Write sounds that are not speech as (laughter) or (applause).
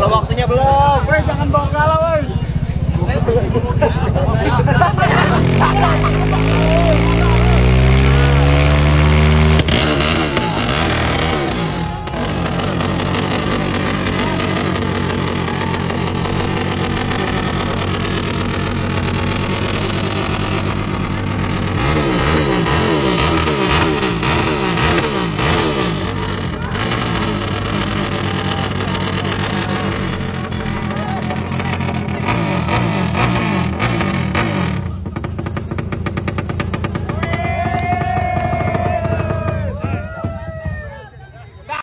Belum waktunya belum. Woi, jangan bawa kalah, woi. (laughs)